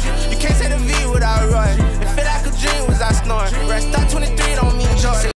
back.